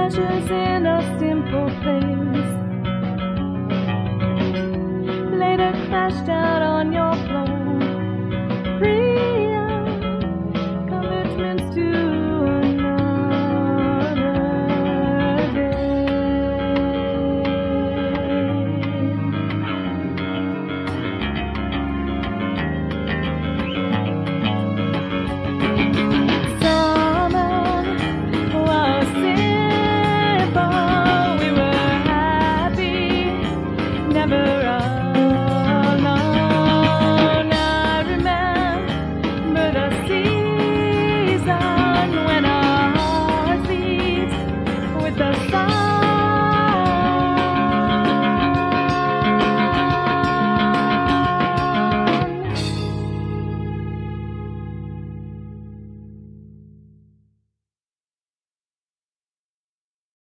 pleasures in a simple place. Later crashed out on your floor. never